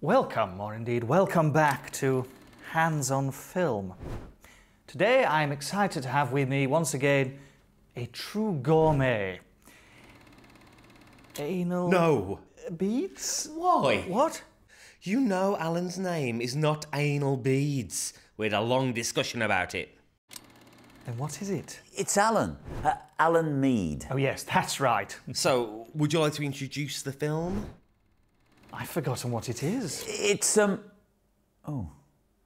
Welcome, or indeed welcome back to Hands on Film. Today I am excited to have with me once again a true gourmet. Anal No. beads? Why? What? You know Alan's name is not Anal Beads. We had a long discussion about it. Then what is it? It's Alan. Uh, Alan Mead. Oh, yes, that's right. So, would you like to introduce the film? I've forgotten what it is. It's, um. Oh,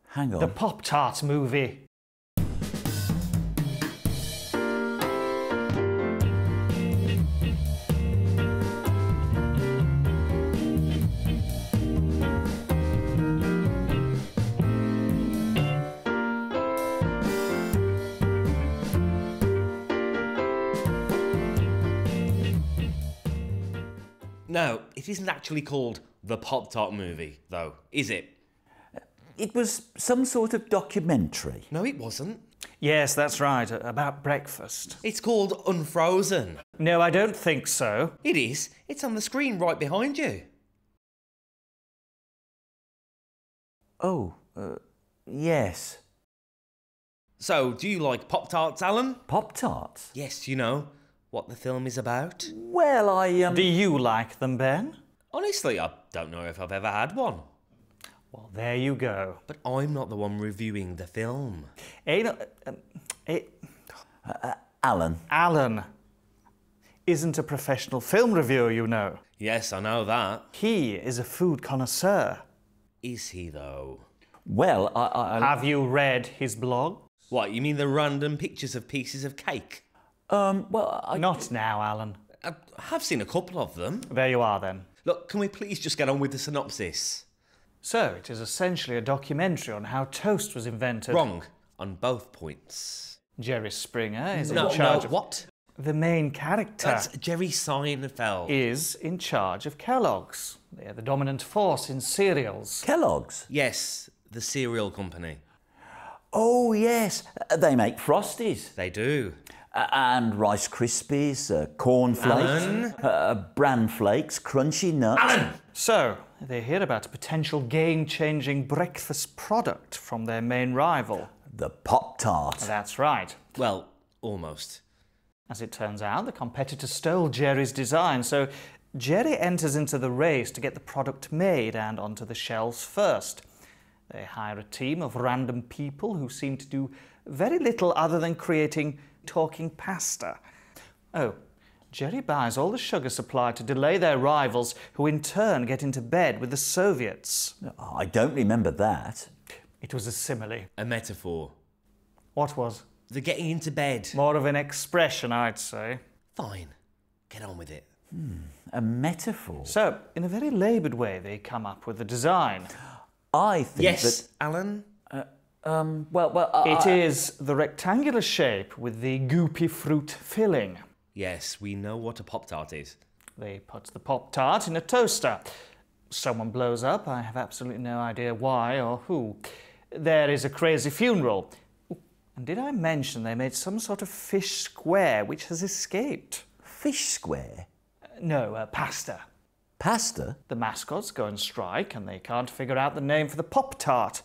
hang on. The Pop Tart movie. No, it isn't actually called the Pop Tart movie, though, is it? It was some sort of documentary. No, it wasn't. Yes, that's right, about breakfast. It's called Unfrozen. No, I don't think so. It is. It's on the screen right behind you. Oh, uh, yes. So, do you like Pop Tarts, Alan? Pop Tarts? Yes, you know what the film is about. Well, I, um. Do you like them, Ben? Honestly, I don't know if I've ever had one. Well, there you go. But I'm not the one reviewing the film. Anal, um, eh, Alan. Alan isn't a professional film reviewer, you know. Yes, I know that. He is a food connoisseur. Is he, though? Well, I. I, I Have you read his blog? What, you mean the random pictures of pieces of cake? um, well, I. Not now, Alan. I have seen a couple of them. There you are then. Look, can we please just get on with the synopsis? So, it is essentially a documentary on how toast was invented. Wrong on both points. Jerry Springer is No, in charge no, of. what? The main character That's Jerry Seinfeld. is in charge of Kellogg's. They are the dominant force in cereals. Kellogg's. yes, the cereal company. Oh, yes. They make Frosties. They do. Uh, and Rice Krispies, uh, Corn Flakes, uh, Bran Flakes, Crunchy Nuts. Alan! So, they hear about a potential game changing breakfast product from their main rival. The Pop Tart. That's right. Well, almost. As it turns out, the competitor stole Jerry's design, so Jerry enters into the race to get the product made and onto the shelves first. They hire a team of random people who seem to do very little other than creating talking pasta. Oh, Jerry buys all the sugar supply to delay their rivals, who in turn get into bed with the Soviets. I don't remember that. It was a simile. A metaphor. What was? They're getting into bed. More of an expression, I'd say. Fine. Get on with it. Hmm. A metaphor. So, in a very laboured way, they come up with the design. I think Yes, Alan? that. Um, well, well, I, It I- is the rectangular shape with the goopy fruit filling. Yes, we know what a Pop Tart is. They put the Pop Tart in a toaster. Someone blows up. I have absolutely no idea why or who. There is a crazy funeral. Ooh, And did I mention they made some sort of fish square which has escaped? fish square. Uh, No, uh, pasta. Pasta. The mascots go on strike and they can't figure out the name for the Pop Tart.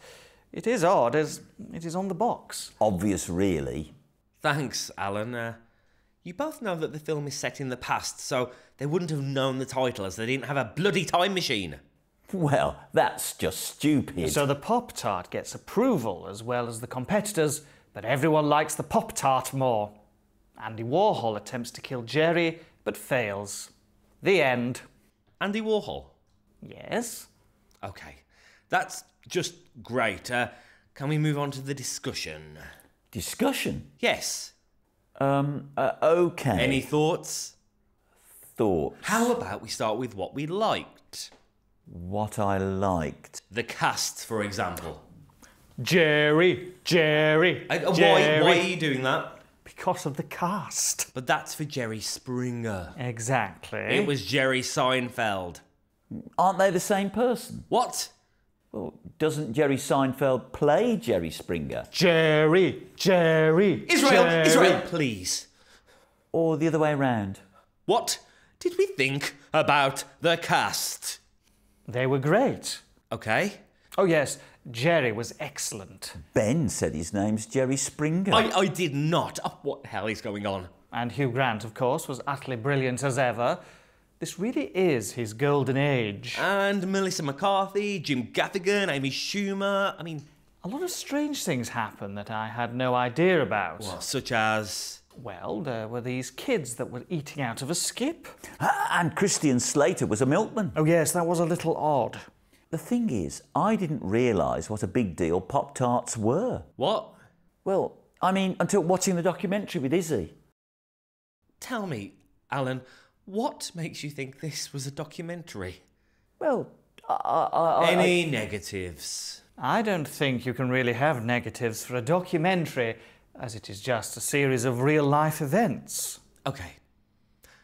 It is odd as it is on the box. Obvious, really. Thanks, Alan. Uh, you both know that the film is set in the past, so they wouldn't have known the title as they didn't have a bloody time machine. Well, that's just stupid. So the Pop Tart gets approval as well as the competitors, but everyone likes the Pop Tart more. Andy Warhol attempts to kill Jerry, but fails. The end. Andy Warhol. Yes? Okay, that's just great. Uh, can we move on to the discussion? Discussion. Yes. Um. Uh, okay. Any thoughts? thoughts? How about we start with what we liked? What I liked. The cast, for example. Jerry, Jerry, Uh, uh, why, Jerry. why are you doing that? Because of the cast. But that's for Jerry Springer. Exactly. It was Jerry Seinfeld. Aren't they the same person? What? Well, doesn't Jerry Seinfeld play Jerry Springer? Jerry, Jerry. Israel, Jerry. Israel, please. Or the other way round? What did we think about the cast? They were great. Okay. Oh, yes, Jerry was excellent. Ben said his name's Jerry Springer. I, I did not. Oh, what the hell is going on? And Hugh Grant, of course, was utterly brilliant as ever. This really is his golden age. And Melissa McCarthy, Jim Gaffigan, Amy Schumer. I mean, A lot of strange things happened that I had no idea about. well, such as. Well, there were these kids that were eating out of a skip. Ah, and Christian Slater was a milkman. Oh, yes, that was a little odd. The thing is, I didn't realise what a big deal Pop Tarts were. What? Well, I mean, until watching the documentary with Izzy. Tell me, Alan, what makes you think this was a documentary? Well, I. I, I Any negatives? I don't think you can really have negatives for a documentary, as it is just a series of real life events. Okay.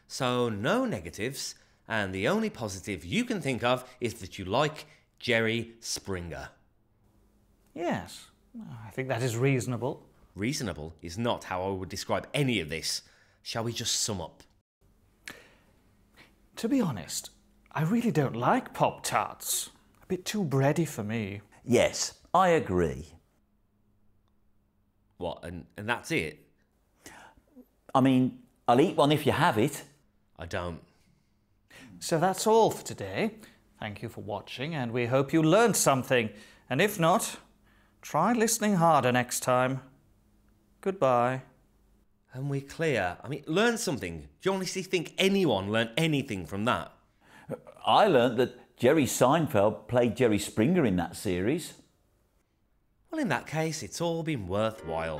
So, no negatives, and the only positive you can think of is that you like Jerry Springer. Yes, I think that is reasonable. Reasonable is not how I would describe any of this. Shall we just sum up? To be honest, I really don't like Pop Tarts. A bit too bready for me. yes, I agree. What, and, and that's it? I mean, I'll eat one if you have it. I don't. So that's all for today. Thank you for watching, and we hope you learned something. And if not, try listening harder next time. Goodbye. And we're clear. I mean, learn something. Do you honestly think anyone learned anything from that? I learned that Jerry Seinfeld played Jerry Springer in that series. Well, in that case, it's all been worthwhile.